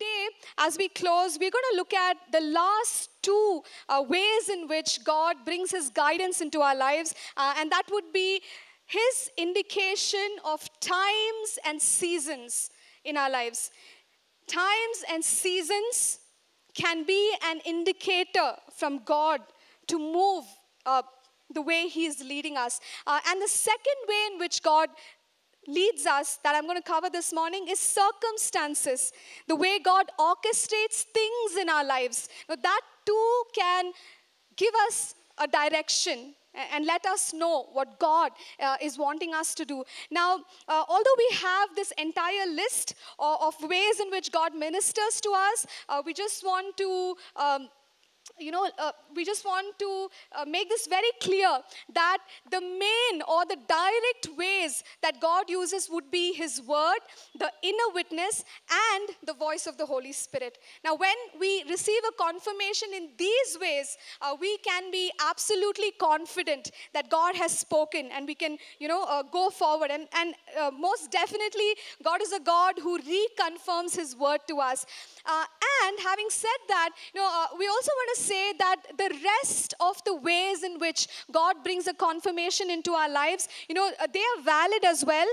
today, as we close, we're going to look at the last two uh, ways in which God brings His guidance into our lives, uh, and that would be His indication of times and seasons in our lives. Times and seasons can be an indicator from God to move uh, the way He is leading us. Uh, and the second way in which God leads us that I'm going to cover this morning is circumstances. The way God orchestrates things in our lives. Now, that too can give us a direction and let us know what God uh, is wanting us to do. Now, uh, although we have this entire list of, of, ways in which God ministers to us, uh, we just want to um, you know, uh, we just want to uh, make this very clear that the main or the direct ways that God uses would be His Word, the inner witness, and the voice of the Holy Spirit. Now, when we receive a confirmation in these ways, uh, we can be absolutely confident that God has spoken and we can, you know, uh, go forward. And, and uh, most definitely, God is a God who reconfirms His Word to us. Uh, and having said that, you know, we also want to say that the rest of the ways in which God brings a confirmation into our lives, you know, uh, they are valid as well,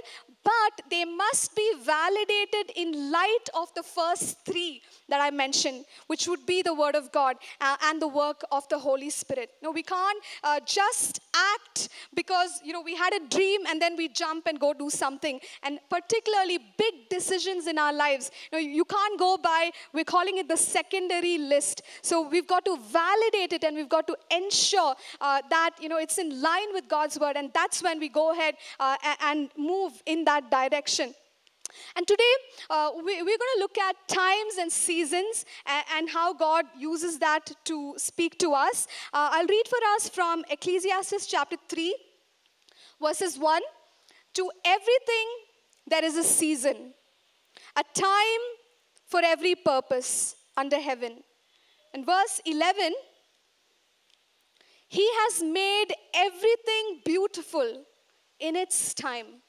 but they must be validated in light of the first three that I mentioned, which would be the Word of God uh, and the work of the Holy Spirit. No, we can't uh, just act because, you know, we had a dream and then we jump and go do something. And particularly big decisions in our lives, you know, you can't go by, we're calling it the secondary list. So we've got to validate it and we've got to ensure uh, that, you know, it's in line with God's Word. And that's when we go ahead uh, and move in that direction. And today, uh, we, are going to look at times and seasons and, and, how God uses that to speak to us. Uh, I'll read for us from Ecclesiastes chapter 3, verses 1 To everything there is a season, a time for every purpose under heaven. And verse 11 He has made everything beautiful in its time.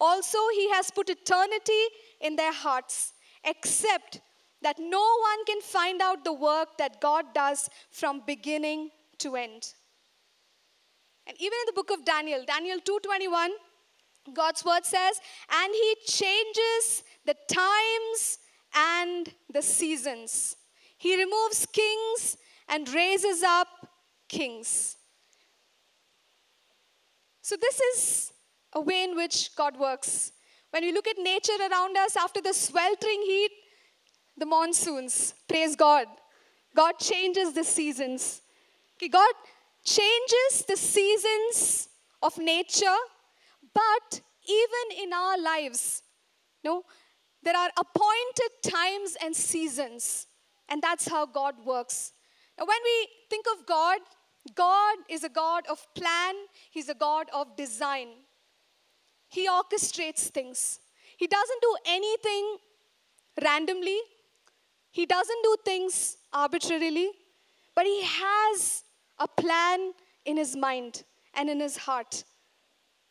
Also, He has put eternity in their hearts, except that no one can find out the work that God does from beginning to end. And even in the book of Daniel, Daniel 2:21, God's word says, "And he changes the times and the seasons. He removes kings and raises up kings." So this is a way in which God works. When we look at nature around us after the sweltering heat, the monsoons, praise God. God changes the seasons. Okay, God changes the seasons of nature, but even in our lives, you know, there are appointed times and seasons, and that's how God works. Now, when we think of God, God is a God of plan, He's a God of design. He orchestrates things. He doesn't do anything randomly, He doesn't do things arbitrarily, but He has a plan in His mind and in His heart.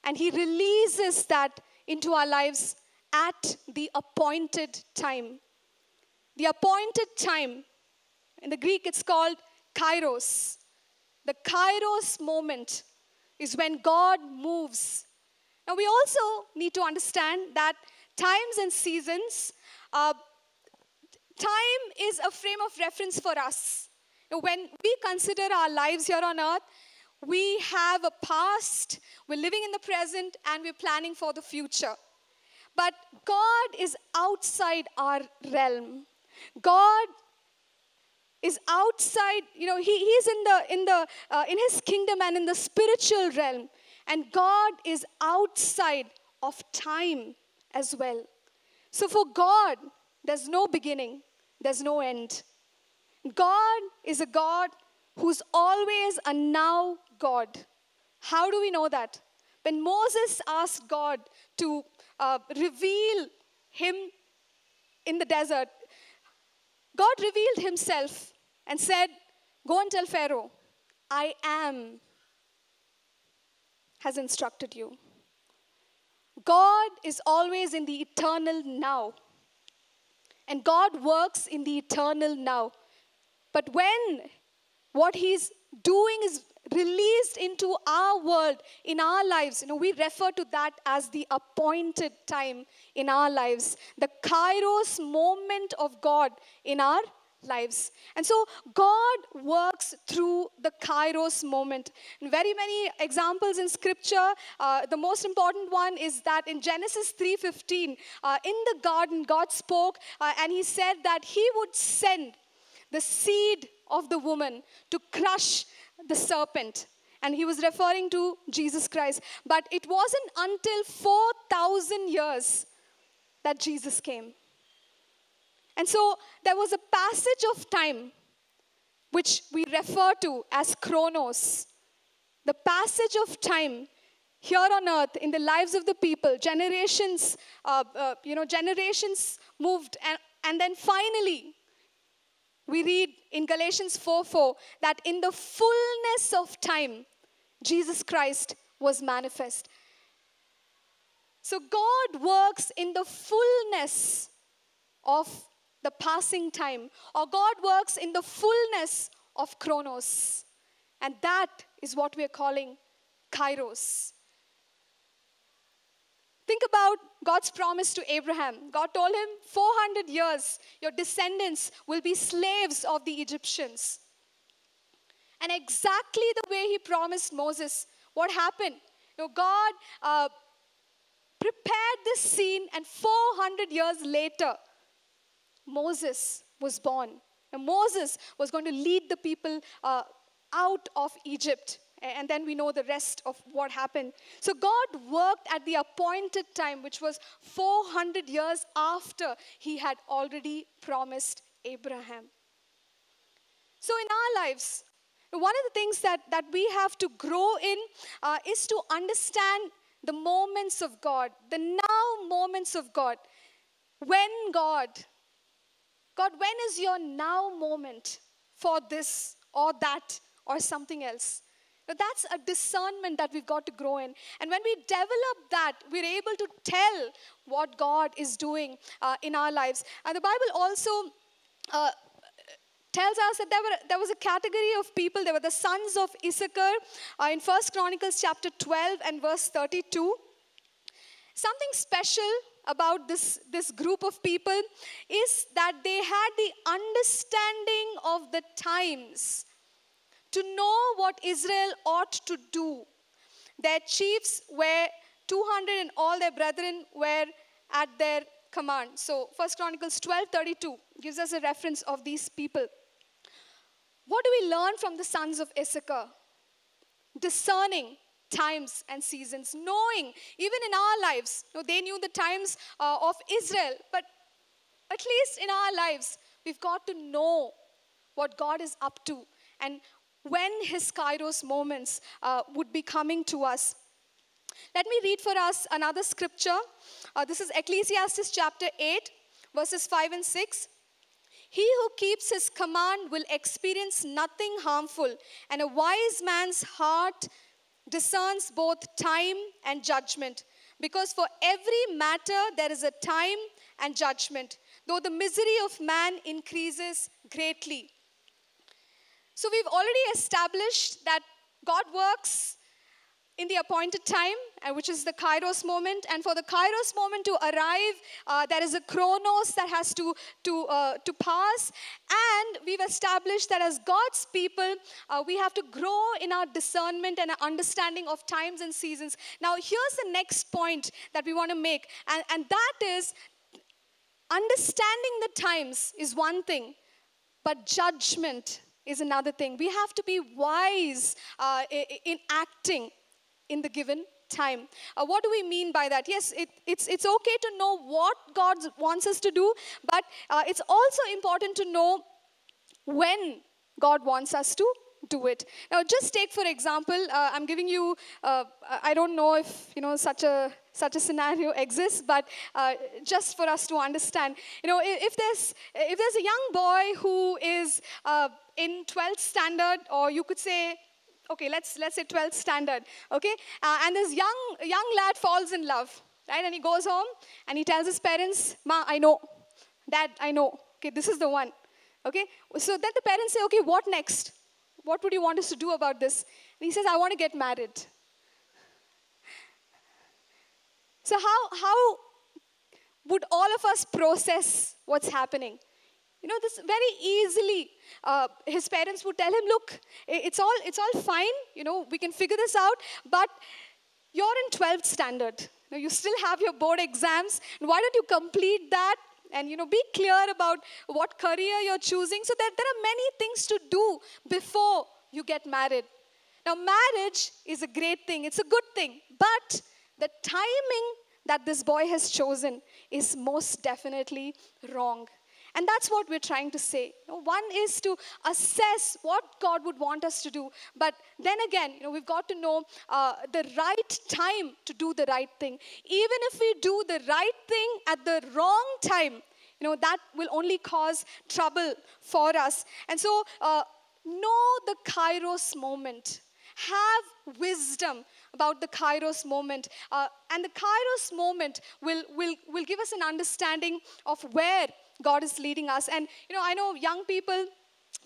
And He releases that into our lives at the appointed time. The appointed time, in the Greek, it's called kairos. The kairos moment is when God moves now, we also need to understand that times and seasons, uh, time is a frame of reference for us. When we consider our lives here on earth, we have a past, we're living in the present, and we're planning for the future. But God is outside our realm. God is outside, you know, he, he's in the in the uh, in his kingdom and in the spiritual realm. And God is outside of time as well. So for God, there's no beginning, there's no end. God is a God who's always a now God. How do we know that? When Moses asked God to uh, reveal him in the desert, God revealed himself and said, Go and tell Pharaoh, I am has instructed you. God is always in the eternal now. And God works in the eternal now. But when what He's doing is released into our world, in our lives, you know, we refer to that as the appointed time in our lives, the kairos moment of God in our lives. And so God works through the kairos moment. And very many examples in scripture. Uh, the most important one is that in Genesis 3:15, uh, in the garden, God spoke uh, and He said that He would send the seed of the woman to crush the serpent. And he was referring to Jesus Christ. But it wasn't until 4,000 years that Jesus came. And so there was a passage of time which we refer to as chronos. The passage of time here on earth in the lives of the people, generations, uh, uh, you know, generations moved, and, and then finally, we read in Galatians 4 4 that in the fullness of time, Jesus Christ was manifest. So God works in the fullness of the passing time, or God works in the fullness of chronos. And that is what we are calling kairos. Think about God's promise to Abraham. God told him, 400 years, your descendants will be slaves of the Egyptians. And exactly the way he promised Moses, what happened? You know, God uh, prepared this scene, and 400 years later, Moses was born. And Moses was going to lead the people uh, out of Egypt. And then we know the rest of what happened. So God worked at the appointed time, which was 400 years after he had already promised Abraham. So in our lives, one of the things that, that we have to grow in uh, is to understand the moments of God, the now moments of God. When God God, when is your now moment for this or that or something else? Now, that's a discernment that we've got to grow in. And when we develop that, we're able to tell what God is doing uh, in our lives. And the Bible also uh, tells us that there, were, there was a category of people, there were the sons of Issachar uh, in First Chronicles chapter 12 and verse 32. Something special about this, this group of people is that they had the understanding of the times to know what Israel ought to do. Their chiefs were 200 and all their brethren were at their command. So First Chronicles 12:32 gives us a reference of these people. What do we learn from the sons of Issachar? Discerning times and seasons, knowing even in our lives, you know, they knew the times uh, of Israel, but at least in our lives, we've got to know what God is up to and when his kairos moments uh, would be coming to us. Let me read for us another scripture. Uh, this is Ecclesiastes chapter 8, verses 5 and 6. He who keeps his command will experience nothing harmful, and a wise man's heart discerns both time and judgment. Because for every matter there is a time and judgment, though the misery of man increases greatly. So we've already established that God works in the appointed time, uh, which is the kairos moment. And for the kairos moment to arrive, uh, there is a chronos that has to, to, uh, to pass. And we've established that as God's people, uh, we have to grow in our discernment and our understanding of times and seasons. Now, here's the next point that we want to make, and, and that is understanding the times is one thing, but judgment is another thing. We have to be wise uh, in acting in the given time. Uh, what do we mean by that? Yes, it, it's, it's okay to know what God wants us to do, but uh, it's also important to know when God wants us to do it. Now, just take for example, uh, I'm giving you. Uh, I don't know if you know such a such a scenario exists, but uh, just for us to understand, you know, if, there's if there's a young boy who is uh, in 12th standard, or you could say okay, let's, let's say 12th standard, okay? Uh, and this young, young lad falls in love, right? And he goes home and he tells his parents, Ma, I know, Dad, I know. Okay, this is the one. Okay, so then the parents say, okay, what next? What would you want us to do about this? And he says, I want to get married. So, how, how would all of us process what's happening? You know, this very easily, uh, his parents would tell him, look, it's all, it's all fine, you know, we can figure this out, but you're in 12th standard. You, you still have your board exams, and why don't you complete that? And you know be clear about what career you're choosing. So that there are many things to do before you get married. Now marriage is a great thing. It's a good thing. But the timing that this boy has chosen is most definitely wrong and that's what we're trying to say. You know, one is to assess what God would want us to do. But then again, you know, we've got to know uh, the right time to do the right thing. Even if we do the right thing at the wrong time, you know, that will only cause trouble for us. And so, uh, know the kairos moment. Have wisdom about the kairos moment. Uh, and the kairos moment will, will, will give us an understanding of where God is leading us. And, you know, I know young people,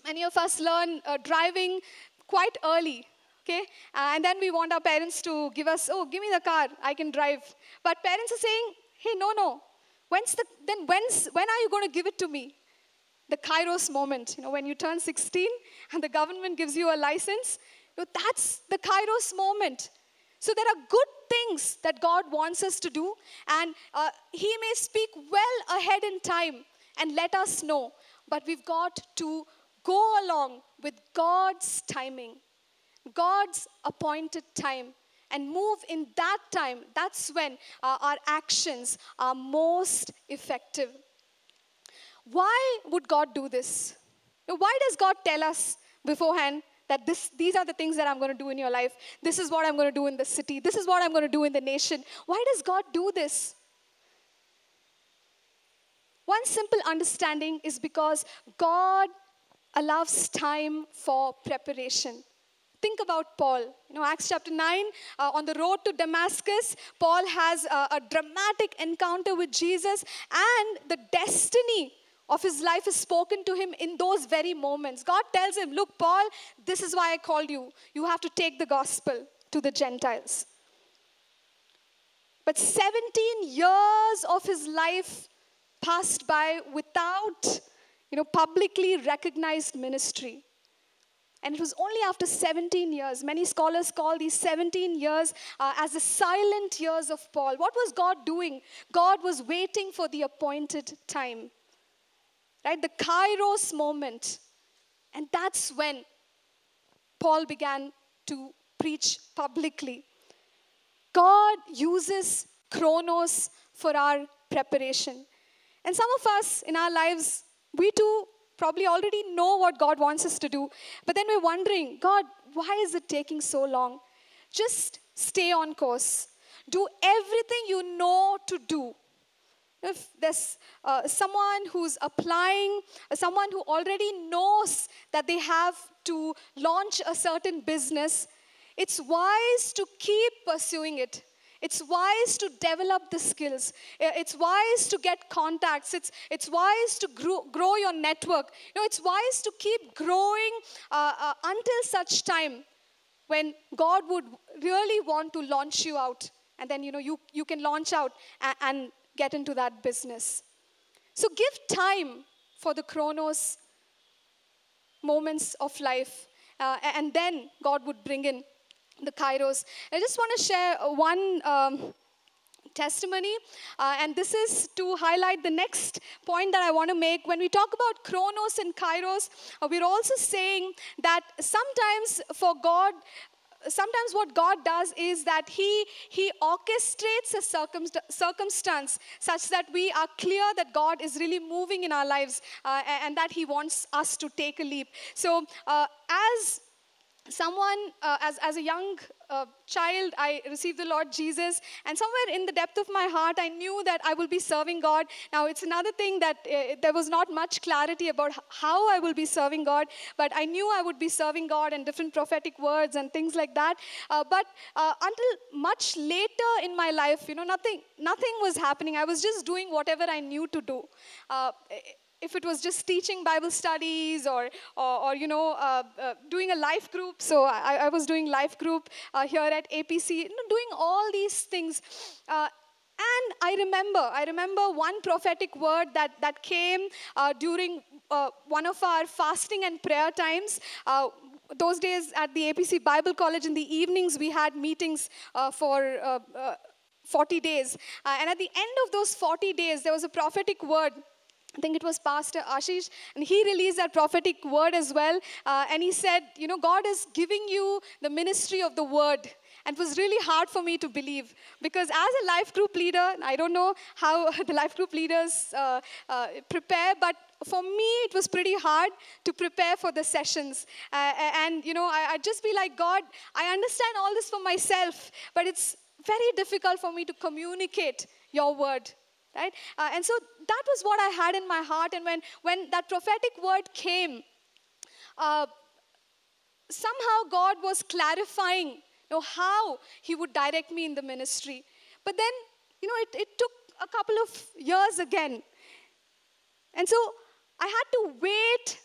many of us learn uh, driving quite early. Okay, uh, and then we want our parents to give us, oh, give me the car, I can drive. But parents are saying, hey, no, no. When's the, then when's, when are you going to give it to me? The Kairos moment, you know, when you turn 16 and the government gives you a license, you know, that's the Kairos moment. So there are good things that God wants us to do, and uh, He may speak well ahead in time and let us know. But we've got to go along with God's timing, God's appointed time, and move in that time. That's when uh, our actions are most effective. Why would God do this? Why does God tell us beforehand that this, these are the things that I'm going to do in your life? This is what I'm going to do in the city. This is what I'm going to do in the nation. Why does God do this? One simple understanding is because God allows time for preparation. Think about Paul. You know, Acts chapter 9, uh, on the road to Damascus, Paul has a, a dramatic encounter with Jesus, and the destiny of his life is spoken to him in those very moments. God tells him, Look, Paul, this is why I called you. You have to take the gospel to the Gentiles. But 17 years of his life passed by without you know, publicly recognized ministry. And it was only after 17 years, many scholars call these 17 years uh, as the silent years of Paul. What was God doing? God was waiting for the appointed time, right? The kairos moment. And that's when Paul began to preach publicly. God uses chronos for our preparation. And some of us in our lives, we too probably already know what God wants us to do. But then we're wondering, God, why is it taking so long? Just stay on course. Do everything you know to do. If there's uh, someone who's applying, uh, someone who already knows that they have to launch a certain business, it's wise to keep pursuing it it's wise to develop the skills. It's wise to get contacts. It's, it's wise to grow, grow your network. You know, it's wise to keep growing uh, uh, until such time when God would really want to launch you out. And then, you know, you, you can launch out and, and get into that business. So give time for the chronos moments of life. Uh, and then God would bring in the Kairos. I just want to share one um, testimony, uh, and this is to highlight the next point that I want to make. When we talk about Chronos and Kairos, uh, we're also saying that sometimes for God, sometimes what God does is that He He orchestrates a circumst- circumstance such that we are clear that God is really moving in our lives uh, and that He wants us to take a leap. So, uh, as someone, uh, as, as a young a child, I received the Lord Jesus, and somewhere in the depth of my heart, I knew that I will be serving God. Now, it's another thing that uh, there was not much clarity about how I will be serving God, but I knew I would be serving God and different prophetic words and things like that. Uh, but uh, until much later in my life, you know, nothing, nothing was happening. I was just doing whatever I knew to do. If it was just teaching Bible studies or, or, or you know, uh, uh, doing a life group. So I, I was doing life group uh, here at APC, you know, doing all these things. Uh, and I remember, I remember one prophetic word that, that came uh, during uh, one of our fasting and prayer times those days at the APC Bible College in the evenings, we had meetings uh, for uh, uh, 40 days. and at the end of those 40 days, there was a prophetic word I think it was Pastor Ashish, and he released that prophetic word as well. Uh, and he said, You know, God is giving you the ministry of the word. And it was really hard for me to believe because, as a life group leader, I don't know how the life group leaders uh, uh, prepare, but for me, it was pretty hard to prepare for the sessions. Uh, and, you know, I, I'd just be like, God, I understand all this for myself, but it's very difficult for me to communicate your word right? Uh, and so that was what i had in my heart. And when when that prophetic word came uh, somehow god was clarifying you know how he would direct me in the ministry. But then you know it, it took a couple of years again. And so i had to wait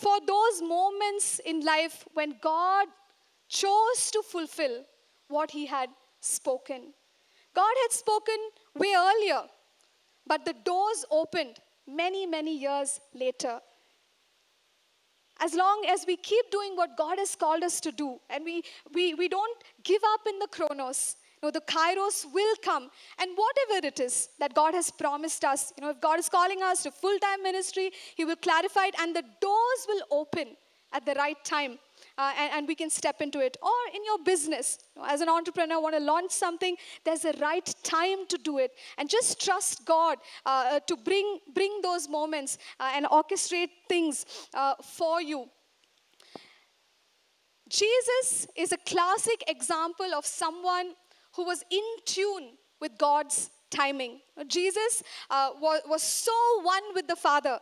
for those moments in life when god chose to fulfill what he had spoken. God had spoken way earlier but the doors opened many, many years later. As long as we keep doing what God has called us to do and we, we, we don't give up in the chronos, you know, the kairos will come. And whatever it is that God has promised us, you know, if God is calling us to full time ministry, He will clarify it and the doors will open at the right time uh, and, and, we can step into it. Or in your business, as an entrepreneur, want to launch something, there's a right time to do it. And just trust God uh, uh, to bring, bring those moments uh, and orchestrate things uh, for you. Jesus is a classic example of someone who was in tune with God's timing. Jesus uh, was, was so one with the Father.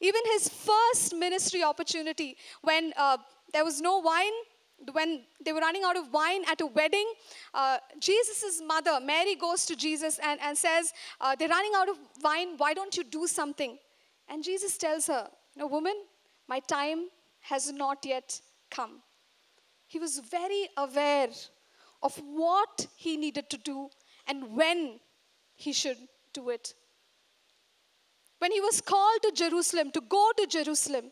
Even his first ministry opportunity, when uh, there was no wine. When they were running out of wine at a wedding, uh, Jesus' mother, Mary, goes to Jesus and, and says, uh, They're running out of wine. Why don't you do something? And Jesus tells her, No, woman, my time has not yet come. He was very aware of what he needed to do and when he should do it. When he was called to Jerusalem, to go to Jerusalem,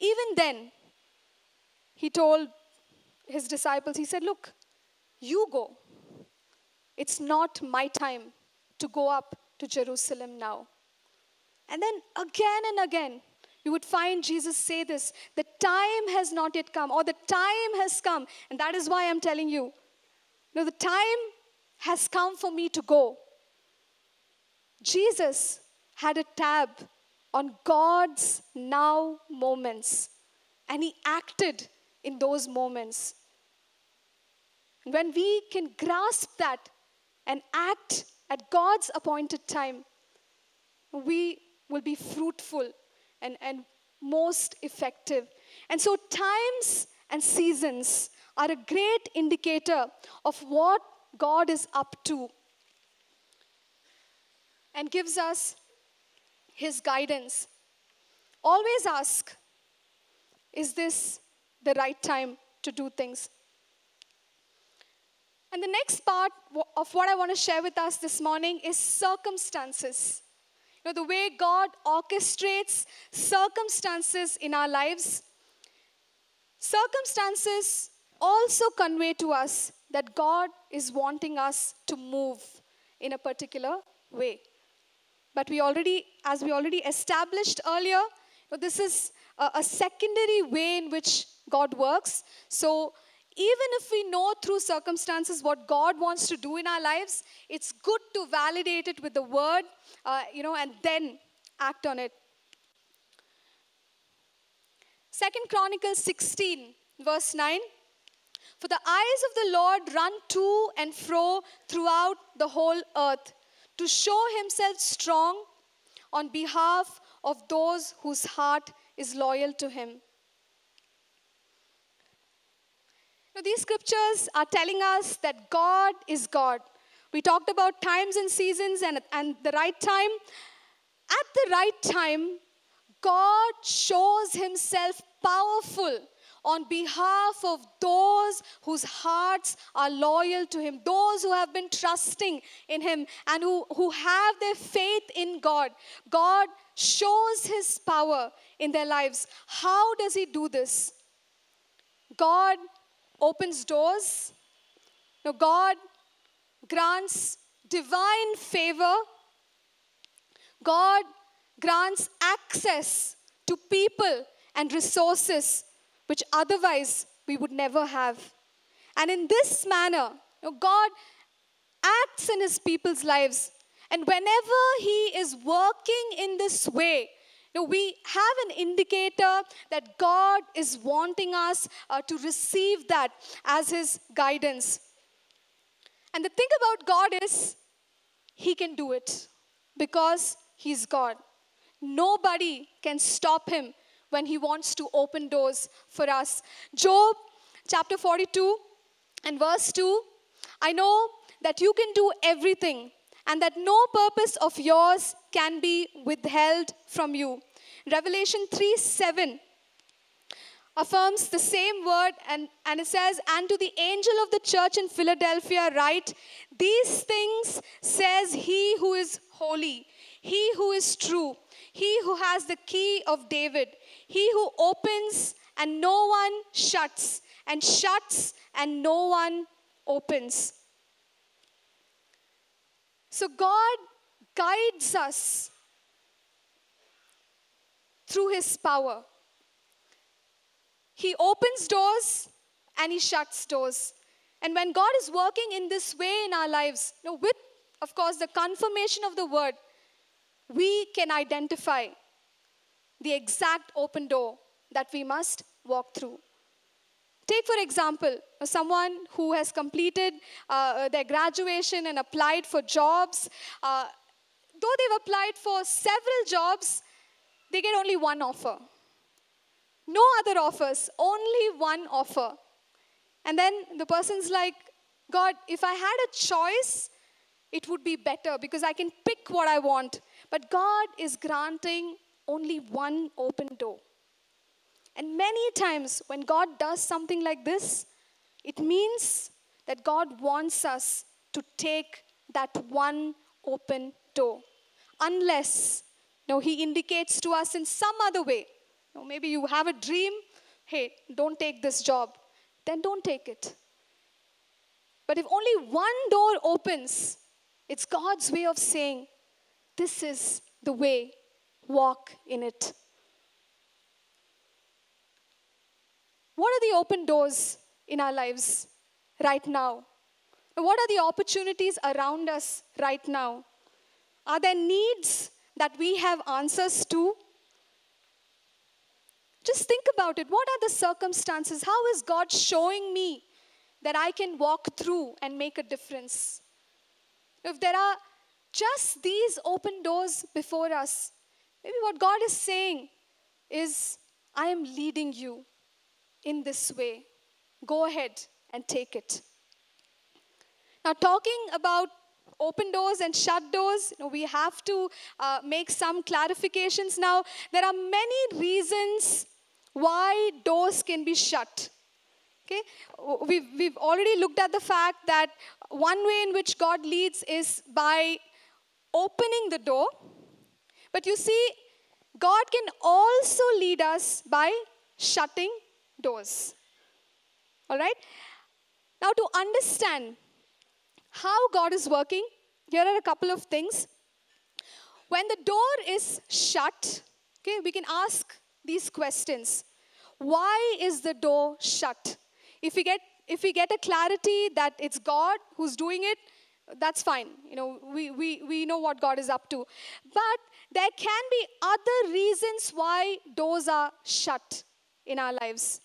even then, he told his disciples, he said, Look, you go. It's not my time to go up to Jerusalem now. And then again and again, you would find Jesus say this the time has not yet come, or the time has come. And that is why I'm telling you, no, the time has come for me to go. Jesus had a tab on God's now moments, and he acted in those moments. When we can grasp that and act at God's appointed time, we will be fruitful and, and most effective. And so, times and seasons are a great indicator of what God is up to and gives us His guidance. Always ask, is this the right time to do things. And the next part of what I want to share with us this morning is circumstances. You know, the way God orchestrates circumstances in our lives. Circumstances also convey to us that God is wanting us to move in a particular way. But we already, as we already established earlier, this is a, a secondary way in which God works. So, even if we know through circumstances what God wants to do in our lives, it's good to validate it with the word, uh, you know, and then act on it. Second Chronicles 16, verse 9. For the eyes of the Lord run to and fro throughout the whole earth to show himself strong on behalf of those whose heart is loyal to him. Now, these scriptures are telling us that God is God. We talked about times and seasons and, and the right time. At the right time, God shows himself powerful on behalf of those whose hearts are loyal to Him, those who have been trusting in Him and who, who have their faith in God. God shows His power in their lives. How does He do this? God opens doors. Now, God grants divine favor. God grants access to people and resources which otherwise we would never have. And in this manner, God acts in his people's lives. And whenever he is working in this way, know, we have an indicator that God is wanting us uh, to receive that as his guidance. And the thing about God is, he can do it because he's God. Nobody can stop him when He wants to open doors for us. Job chapter 42 and verse 2 I know that you can do everything and that no purpose of yours can be withheld from you. Revelation 3 7 affirms the same word and, and it says, And to the angel of the church in Philadelphia, write, These things says he who is holy, he who is true, he who has the key of David. He who opens and no one shuts, and shuts and no one opens. So God guides us through his power. He opens doors and he shuts doors. And when God is working in this way in our lives, you know, with, of course, the confirmation of the word, we can identify the exact open door that we must walk through. Take, for example, someone who has completed uh, their graduation and applied for jobs. Uh, though they've applied for several jobs, they get only one offer. No other offers, only one offer. And then the person's like, God, if I had a choice, it would be better because I can pick what I want. But God is granting only one open door. And many times when God does something like this, it means that God wants us to take that one open door. Unless know, He indicates to us in some other way. Know, maybe you have a dream, hey, don't take this job. Then don't take it. But if only one door opens, it's God's way of saying, this is the way walk in it. What are the open doors in our lives right now? What are the opportunities around us right now? Are there needs that we have answers to? Just think about it. What are the circumstances? How is God showing me that I can walk through and make a difference? If there are just these open doors before us, Maybe what God is saying is, I am leading you in this way. Go ahead and take it. Now, talking about open doors and shut doors, you know, we have to uh, make some clarifications now. There are many reasons why doors can be shut. Okay, we've, we've already looked at the fact that one way in which God leads is by opening the door but you see, God can also lead us by shutting doors. All right? Now, to understand how God is working, here are a couple of things. When the door is shut, okay, we can ask these questions. Why is the door shut? If we get if we get a clarity that it's God who's doing it, that's fine. You know, we, we, we know what God is up to. But there can be other reasons why doors are shut in our lives.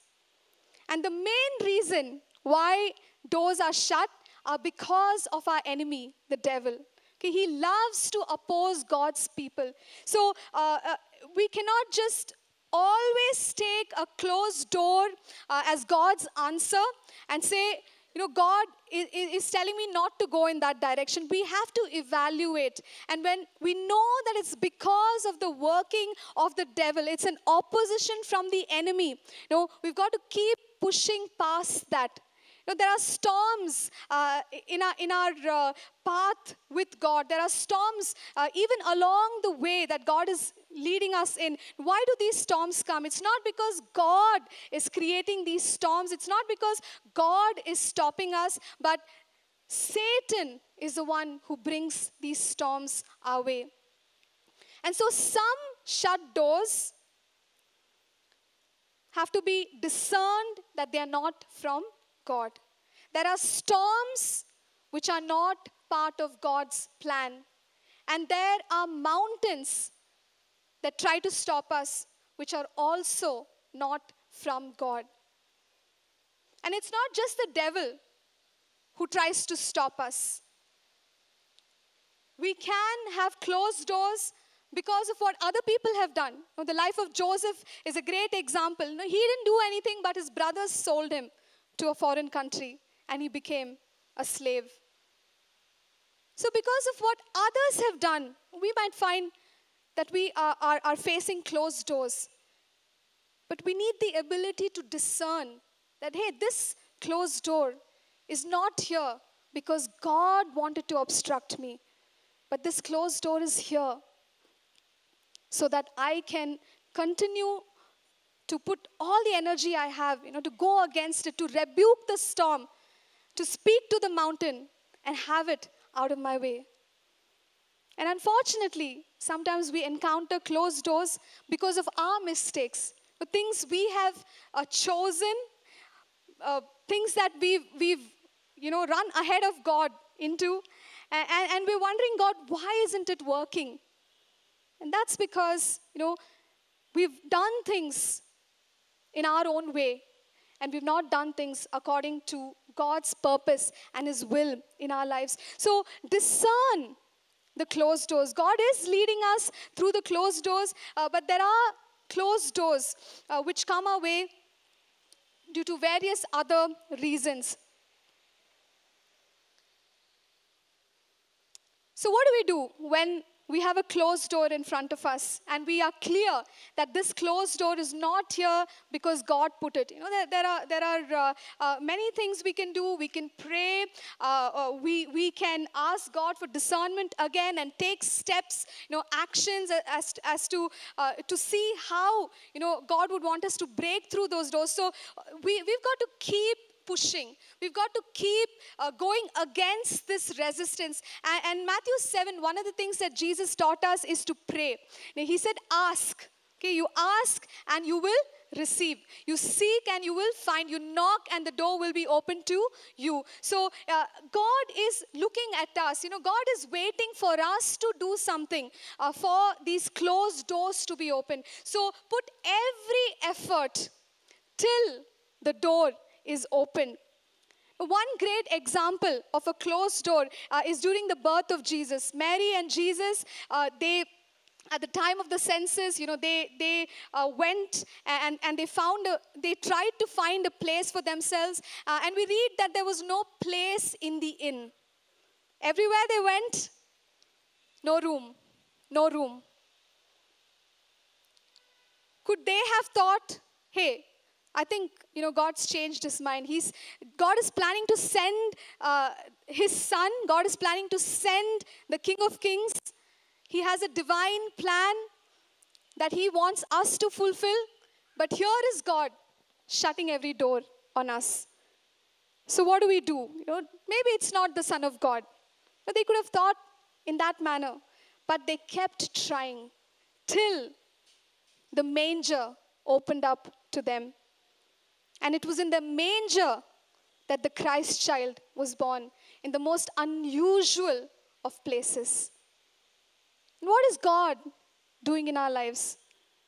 And the main reason why doors are shut are because of our enemy, the devil. Okay, he loves to oppose God's people. So uh, uh, we cannot just always take a closed door uh, as God's answer and say, you know, God is, is telling me not to go in that direction. We have to evaluate. And when we know that it's because of the working of the devil, it's an opposition from the enemy. You know, we've got to keep pushing past that. You know, there are storms uh, in our, in our uh, path with God. There are storms uh, even along the way that God is leading us in. Why do these storms come? It's not because God is creating these storms, it's not because God is stopping us, but Satan is the one who brings these storms our way. And so some shut doors have to be discerned that they are not from God. There are storms which are not part of God's plan. And there are mountains that try to stop us, which are also not from God. And it's not just the devil who tries to stop us. We can have closed doors because of what other people have done. the life of Joseph is a great example. he didn't do anything, but his brothers sold him to a foreign country and he became a slave. So, because of what others have done, we might find that we are, are, are facing closed doors. But we need the ability to discern that, hey, this closed door is not here because God wanted to obstruct me, but this closed door is here so that I can continue to put all the energy I have, you know, to go against it, to rebuke the storm, to speak to the mountain and have it out of my way. And unfortunately, sometimes we encounter closed doors because of our mistakes, the things we have uh, chosen, uh, things that we've, we've, you know, run ahead of God into, and, and, and we're wondering, God, why isn't it working? And that's because, you know, we've done things in our own way, and we've not done things according to God's purpose and His will in our lives. So discern the closed doors. God is leading us through the closed doors, uh, but there are closed doors uh, which come our way due to various other reasons. So, what do we do when we have a closed door in front of us and we are clear that this closed door is not here because god put it. You know there, there are, there are uh, uh, many things we can do. We can pray uh, uh we, we can ask god for discernment again and take steps you know actions as, as to uh, to see how you know god would want us to break through those doors. So uh, we, we've got to keep pushing. We've got to keep uh, going against this resistance. And, and, Matthew 7, one of the things that Jesus taught us is to pray. Now, he said, Ask. Okay, you ask and you will receive. You seek and you will find. You knock and the door will be open to you. So, uh, God is looking at us. You know, God is waiting for us to do something, uh, for these closed doors to be open. So, put every effort till the door is open. One great example of a closed door uh, is during the birth of Jesus. Mary and Jesus, uh, they at the time of the census, you know, they, they uh, went and, and they found, a, they tried to find a place for themselves. Uh, and we read that there was no place in the inn. Everywhere they went, no room, no room. Could they have thought, hey, I think you know God's changed His mind. He's God is planning to send uh, His Son. God is planning to send the King of Kings. He has a divine plan that He wants us to fulfill. But here is God shutting every door on us. So what do we do? You know, maybe it's not the Son of God, but they could have thought in that manner. But they kept trying till the manger opened up to them and it was in the manger that the Christ child was born, in the most unusual of places. And what is God doing in our lives?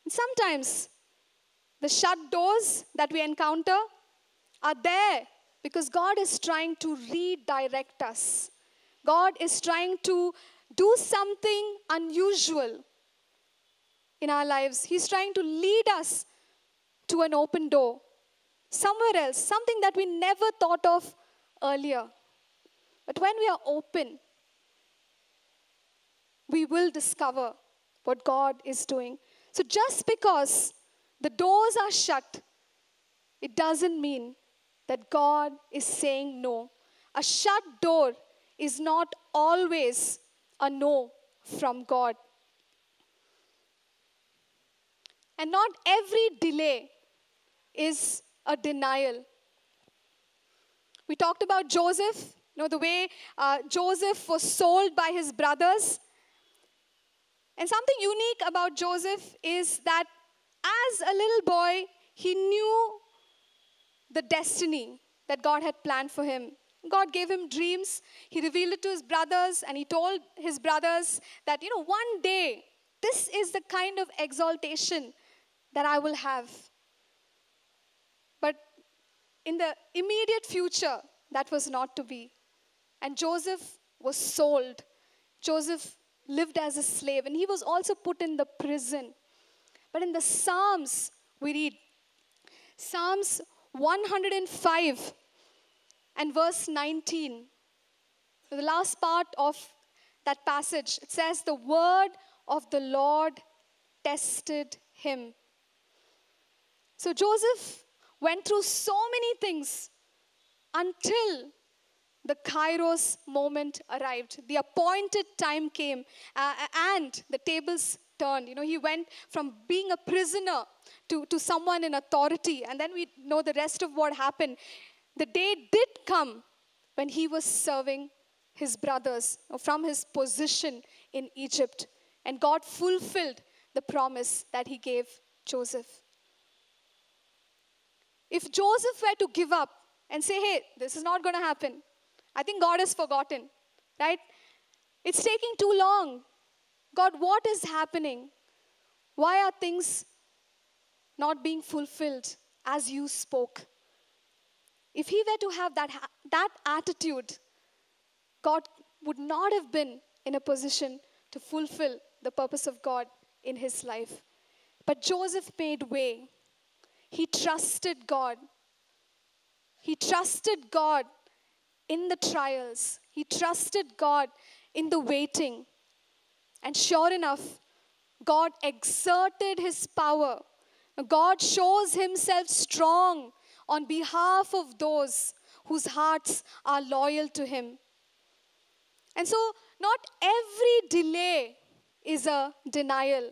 And sometimes the shut doors that we encounter are there because God is trying to redirect us. God is trying to do something unusual in our lives. He's trying to lead us to an open door, somewhere else, something that we never thought of earlier. But when we are open, we will discover what God is doing. So just because the doors are shut, it doesn't mean that God is saying no. A shut door is not always a no from God. And not every delay is a denial. We talked about Joseph, you know, the way uh, Joseph was sold by his brothers. And something unique about Joseph is that as a little boy, he knew the destiny that God had planned for him. God gave him dreams. He revealed it to his brothers, and he told his brothers that, you know, one day, this is the kind of exaltation that I will have. In the immediate future, that was not to be. And Joseph was sold. Joseph lived as a slave, and he was also put in the prison. But in the Psalms, we read Psalms 105 and verse 19. The last part of that passage, it says, The word of the Lord tested him. So Joseph went through so many things until the kairos moment arrived. The appointed time came, uh, and the tables turned. You know, he went from being a prisoner to, to someone in authority, and then we know the rest of what happened. The day did come when he was serving his brothers from his position in Egypt, and God fulfilled the promise that he gave Joseph. If Joseph were to give up and say, hey, this is not going to happen, I think God has forgotten, right? It's taking too long. God, what is happening? Why are things not being fulfilled as you spoke? If he were to have that, that attitude, God would not have been in a position to fulfill the purpose of God in his life. But Joseph made way. He trusted God. He trusted God in the trials, he trusted God in the waiting. And sure enough, God exerted his power. God shows himself strong on behalf of those whose hearts are loyal to him. And so, not every delay is a denial.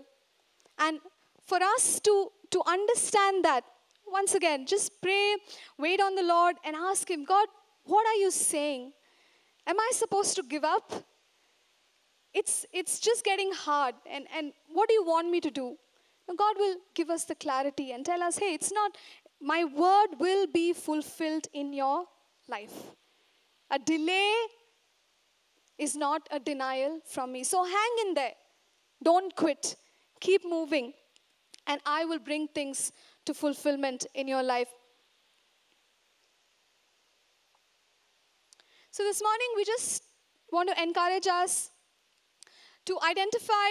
And for us to, to understand that, once again, just pray, wait on the Lord, and ask Him, God, what are you saying? Am I supposed to give up? It's, it's just getting hard. And, and what do you want me to do? God will give us the clarity and tell us, hey, it's not, my word will be fulfilled in your life. A delay is not a denial from me. So hang in there. Don't quit. Keep moving. And I will bring things to fulfillment in your life. So this morning, we just want to encourage us to identify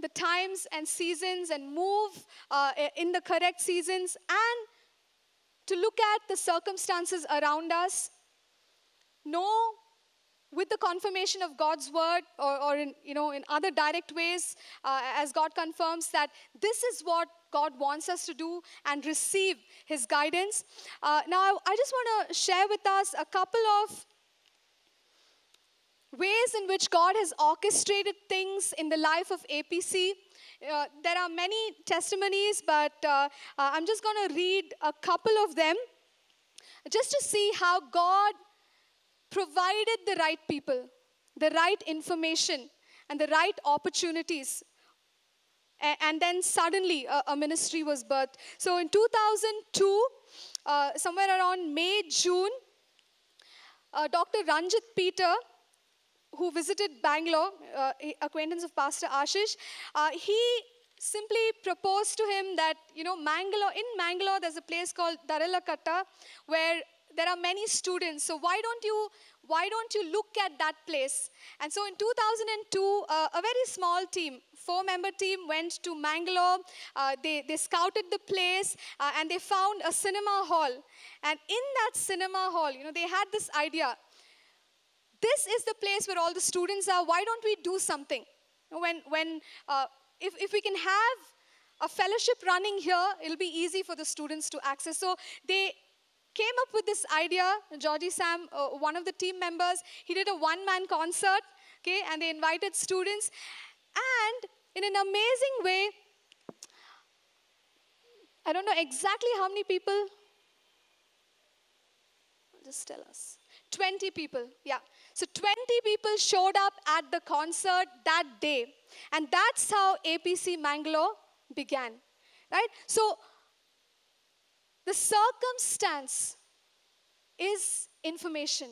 the times and seasons and move uh, in the correct seasons and to look at the circumstances around us know with the confirmation of god's word or, or in, you know, in other direct ways uh, as god confirms that this is what god wants us to do and receive his guidance uh, now i just want to share with us a couple of ways in which God has orchestrated things in the life of APC. Uh, there are many testimonies, but uh, uh, I'm just going to read a couple of them just to see how God provided the right people, the right information, and the right opportunities. and then suddenly a, ministry was birthed. So in 2002, uh, somewhere around May, June, uh, Dr. Ranjit Peter who visited Bangalore, uh, acquaintance of Pastor Ashish, uh, he simply proposed to him that, you know, Mangalore, in Mangalore, there's a place called Deralakatte where there are many students. So why don't you why don't you look at that place? And so in 2002, uh, a very small team, four-member team, went to Mangalore. Uh, they they scouted the place uh, and they found a cinema hall. And in that cinema hall, you know, they had this idea. This is the place where all the students are. Why don't we do something? When when uh, if if we can have a fellowship running here, it'll be easy for the students to access. So they came up with this idea. Georgie Sam, uh, one of the team members, he did a one man concert, okay, and they invited students. And in an amazing way, I don't know exactly how many people. Just tell us. 20 people, yeah. So 20 people showed up at the concert that day. And that's how APC Mangalore began. Right? So the circumstance is information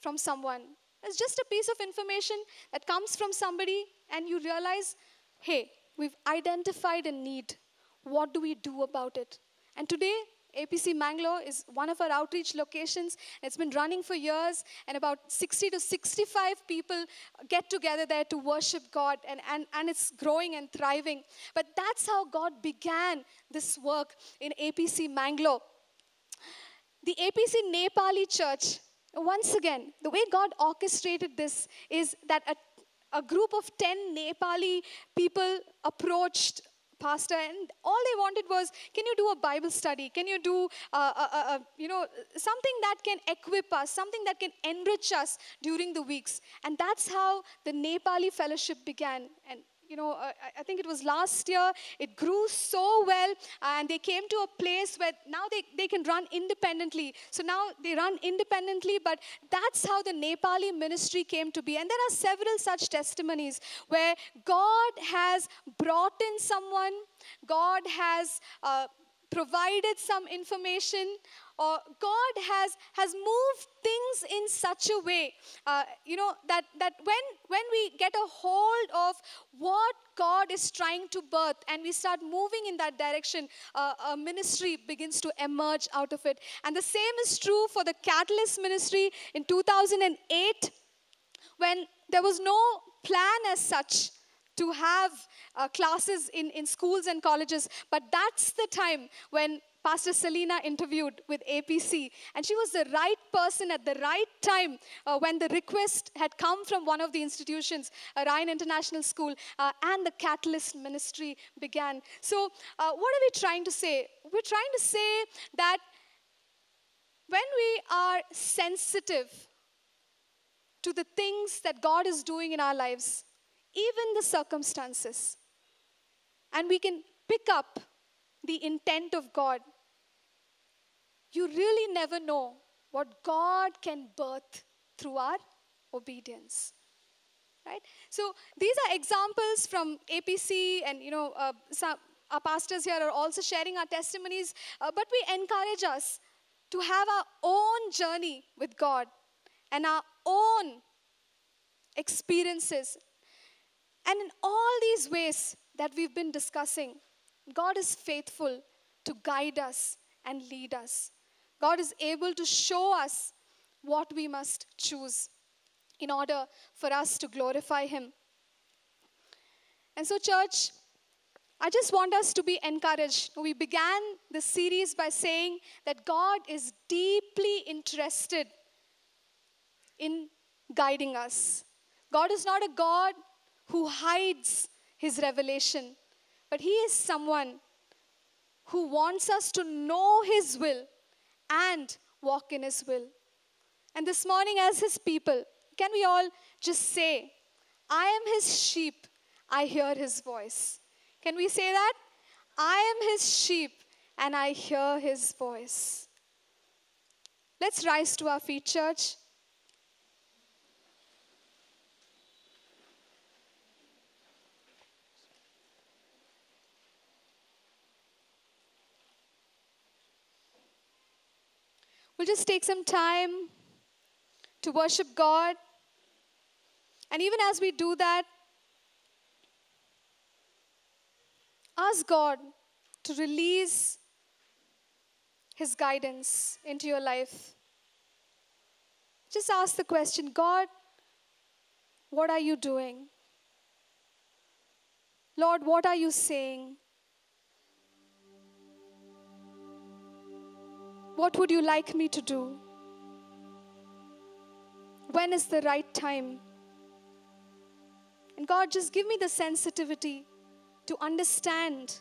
from someone. It's just a piece of information that comes from somebody, and you realize, hey, we've identified a need. What do we do about it? And today, APC Mangalore is one of our outreach locations. It's been running for years, and about 60 to 65 people get together there to worship God, and, and, and it's growing and thriving. But that's how God began this work in APC Mangalore. The APC Nepali church, once again, the way God orchestrated this is that a a group of 10 Nepali people approached pastor and all they wanted was can you do a bible study? Can you do uh, uh, uh, uh, you know something that can equip us something that can enrich us during the weeks. And that's how the nepali fellowship began. And you know, uh, I think it was last year, it grew so well, and they came to a place where now they, they can run independently. So now they run independently, but that's how the Nepali ministry came to be. And there are several such testimonies where God has brought in someone, God has uh, provided some information or god has has moved things in such a way uh, you know that that when when we get a hold of what god is trying to birth and we start moving in that direction uh, a ministry begins to emerge out of it and the same is true for the catalyst ministry in 2008 when there was no plan as such to have uh, classes in, in schools and colleges. But that's the time when Pastor Selena interviewed with APC, and she was the right person at the right time uh, when the request had come from one of the institutions, uh, Ryan International School, uh, and the Catalyst Ministry began. So, uh, what are we trying to say? We're trying to say that when we are sensitive to the things that God is doing in our lives, even the circumstances. And we can pick up the intent of God. You really never know what God can birth through our obedience. Right? So these are examples from APC, and you know, uh, some, our pastors here are also sharing our testimonies. Uh, but we encourage us to have our own journey with God and our own experiences and in all these ways that we've been discussing, God is faithful to guide us and lead us. God is able to show us what we must choose in order for us to glorify Him. And so, church, I just want us to be encouraged. We began this series by saying that God is deeply interested in guiding us. God is not a God who hides his revelation, but he is someone who wants us to know his will and walk in his will. And this morning, as his people, can we all just say, I am his sheep, I hear his voice? Can we say that? I am his sheep and I hear his voice. Let's rise to our feet, church. We'll just take some time to worship God. And even as we do that, ask God to release His guidance into your life. Just ask the question God, what are you doing? Lord, what are you saying? What would you like me to do? When is the right time? And God, just give me the sensitivity to understand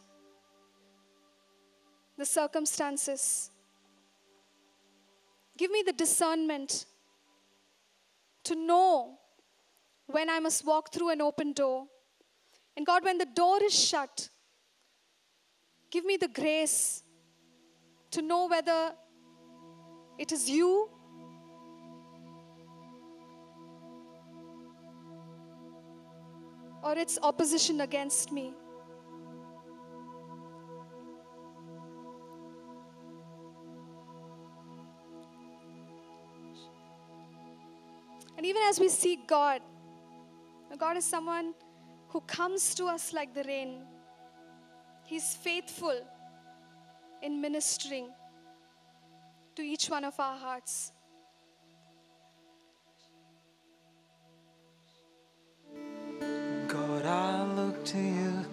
the circumstances. Give me the discernment to know when I must walk through an open door. And God, when the door is shut, give me the grace to know whether it is you or its opposition against me. And even as we seek God, God is someone who comes to us like the rain. He's faithful in ministering to each one of our hearts. God, I look to you.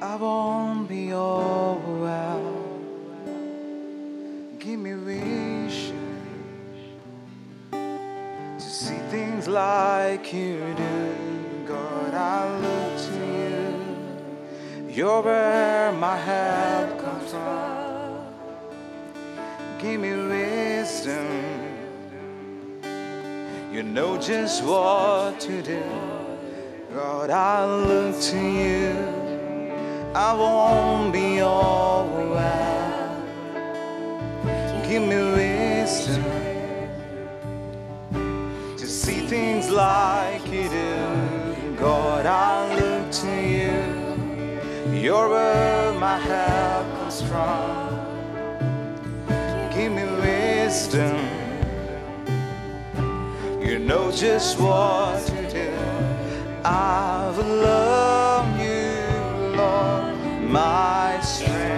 I won't be overwhelmed. Give me vision to see things like you do. God, I look to you. You're where my help comes from. Give me wisdom. You know just what to do. God, I look to you. I won't be overwhelmed. Give me wisdom to see things like you do. God, I look to you. You're where my help comes from. Wisdom. You know just what to do. I will love you, Lord, my strength.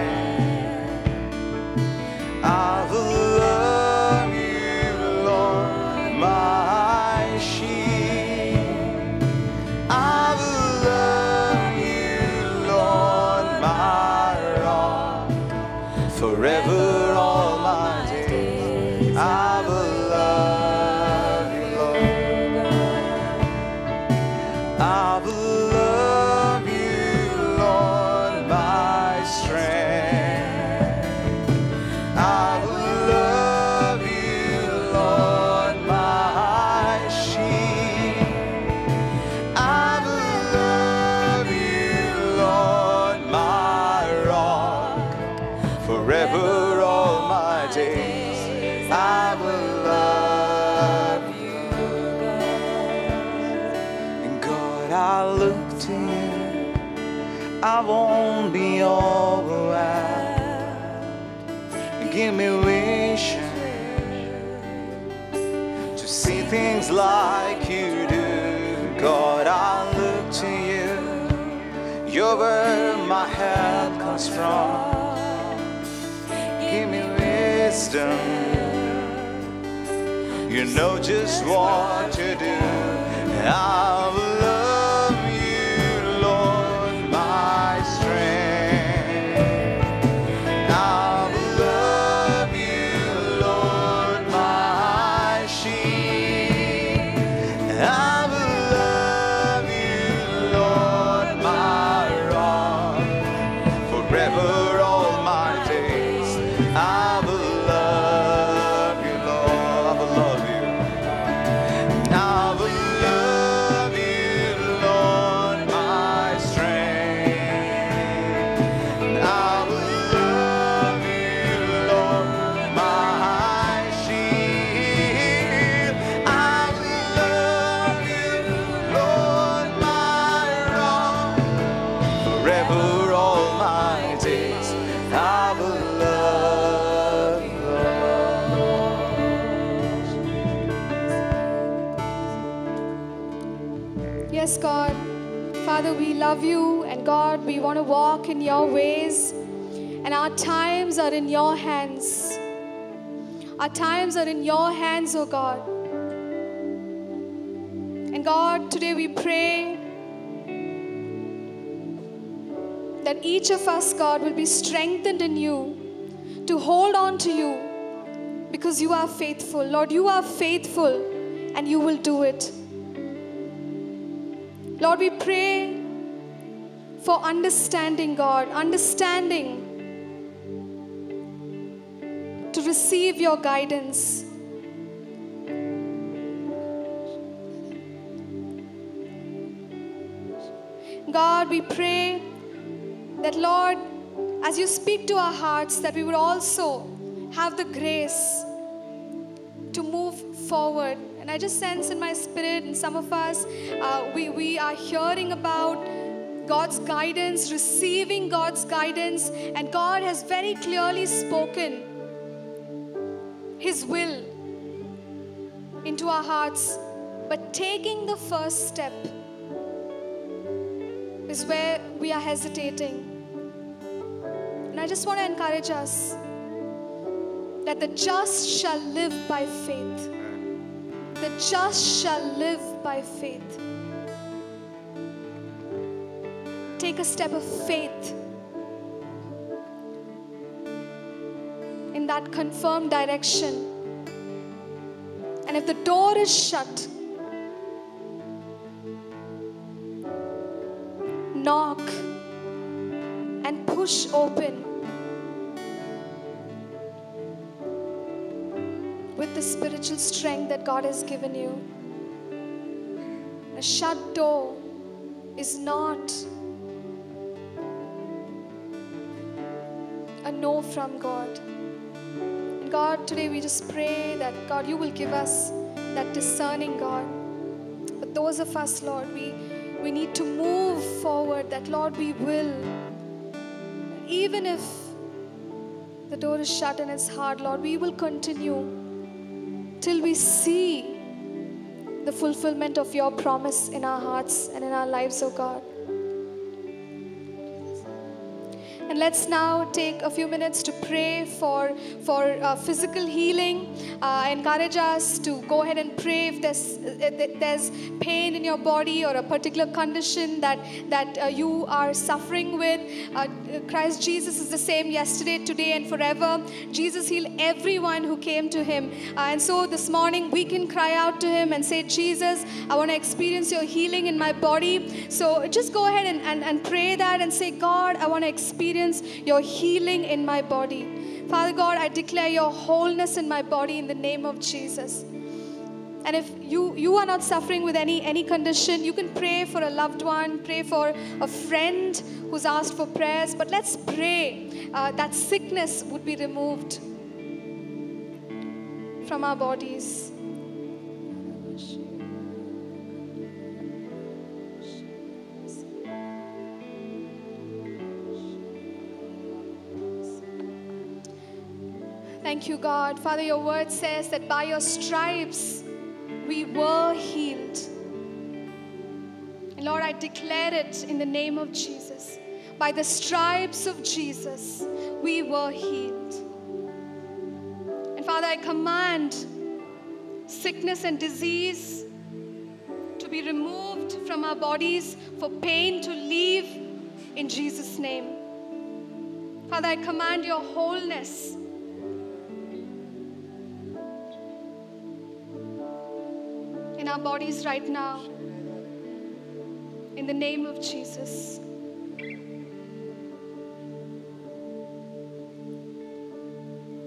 Give me vision to see things like you do. God, I look to you. You're where my help comes from. Give me wisdom. You know just what to do. I your ways, and our times are in your hands. Our times are in your hands, oh God. And God, today we pray that each of us, God, will be strengthened in you to hold on to you because you are faithful. Lord, you are faithful and you will do it. Lord, we pray for understanding, God, understanding to receive your guidance. God, we pray that, Lord, as you speak to our hearts, that we would also have the grace to move forward. And I just sense in my spirit, and some of us, uh, we, we are hearing about God's guidance, receiving God's guidance, and God has very clearly spoken His will into our hearts. But taking the first step is where we are hesitating. And I just want to encourage us that the just shall live by faith. The just shall live by faith. Take a step of faith in that confirmed direction. And if the door is shut, knock and push open with the spiritual strength that God has given you. A shut door is not a no from God. And God, today we just pray that God, you will give us that discerning God. But those of us, Lord, we, we need to move forward, that Lord, we will. Even if the door is shut and it's hard, Lord, we will continue till we see the fulfillment of your promise in our hearts and in our lives, oh God. Let's now take a few minutes to pray for, for uh, physical healing. Uh, encourage us to go ahead and pray if there's, uh, there's pain in your body or a particular condition that, that uh, you are suffering with. Uh, Christ Jesus is the same yesterday, today, and forever. Jesus healed everyone who came to him. And so this morning we can cry out to him and say, Jesus, I want to experience your healing in my body. So just go ahead and, and, and pray that and say, God, I want to experience your healing in my body. Father God, I declare your wholeness in my body in the name of Jesus. And if you, you are not suffering with any, any condition, you can pray for a loved one, pray for a friend who's asked for prayers. But let's pray uh, that sickness would be removed from our bodies. Thank you, God. Father, your word says that by your stripes we were healed. And Lord, I declare it in the name of Jesus. By the stripes of Jesus, we were healed. And Father, I command sickness and disease to be removed from our bodies, for pain to leave in Jesus' name. Father, I command your wholeness our bodies right now. In the name of Jesus.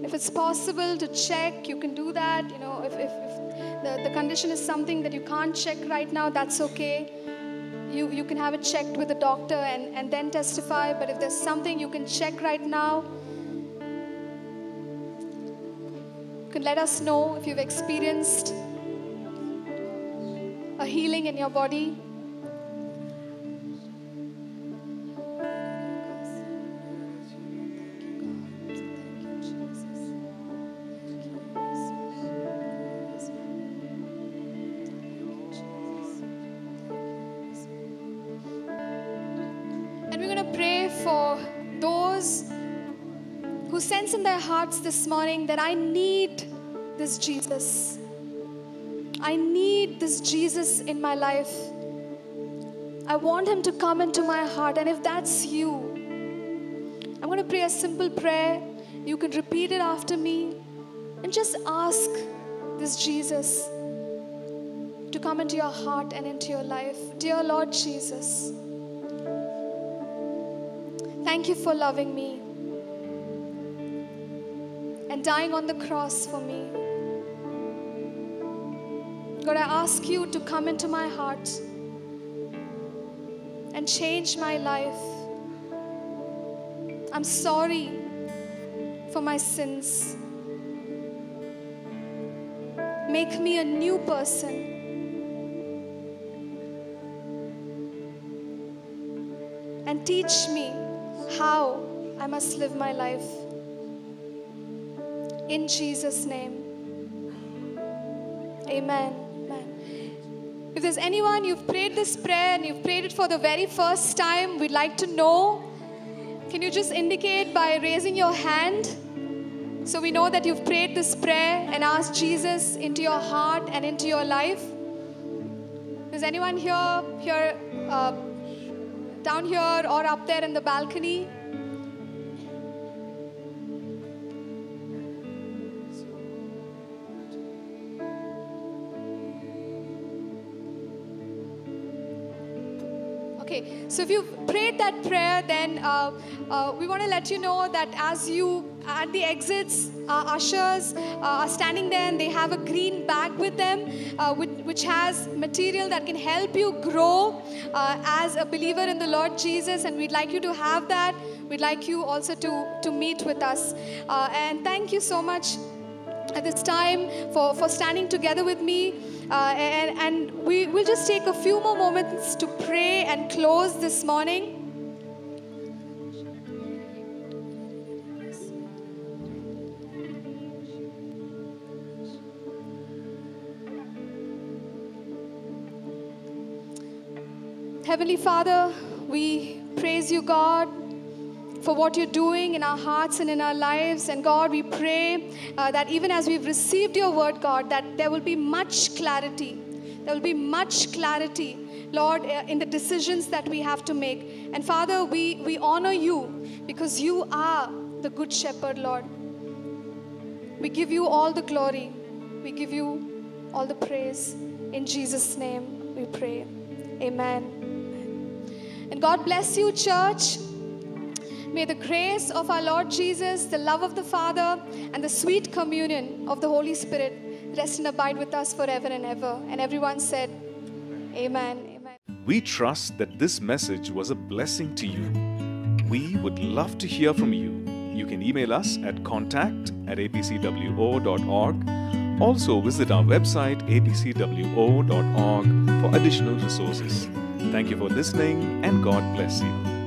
If it's possible to check, you can do that. You know, if, if, if the, the condition is something that you can't check right now, that's okay. You, you can have it checked with the doctor and, and then testify. But if there's something you can check right now, you can let us know if you've experienced a healing in your body. And we're going to pray for those who sense in their hearts this morning that I need this Jesus. I need this Jesus in my life. I want him to come into my heart. And if that's you, I'm going to pray a simple prayer. You can repeat it after me and just ask this Jesus to come into your heart and into your life. Dear Lord Jesus, thank you for loving me and dying on the cross for me. God, I ask you to come into my heart and change my life. I'm sorry for my sins. Make me a new person. And teach me how I must live my life. In Jesus' name. Amen. There's anyone you've prayed this prayer and you've prayed it for the very first time, we'd like to know. Can you just indicate by raising your hand so we know that you've prayed this prayer and asked Jesus into your heart and into your life? Is anyone here, here, uh, down here, or up there in the balcony? So if you've prayed that prayer, then uh, uh, we want to let you know that as you at the exits, uh, ushers uh, are standing there and they have a green bag with them, uh, which, which has material that can help you grow as a believer in the Lord Jesus. And we'd like you to have that. We'd like you also to, to meet with us. and thank you so much at this time for, for standing together with me. Uh, and, and we will just take a few more moments to pray and close this morning. Heavenly Father, we praise you, God, for what you're doing in our hearts and in our lives. And God, we pray uh, that even as we've received your word, God, that there will be much clarity. There will be much clarity, Lord, uh, in the decisions that we have to make. And Father, we, we honor you because you are the good shepherd, Lord. We give you all the glory. We give you all the praise. In Jesus' name we pray. Amen. And God bless you, church. May the grace of our Lord Jesus, the love of the Father, and the sweet communion of the Holy Spirit rest and abide with us forever and ever. And everyone said, Amen. Amen. We trust that this message was a blessing to you. We would love to hear from you. You can email us at contact at apcwo.org. Also, visit our website apcwo.org for additional resources. Thank you for listening and God bless you.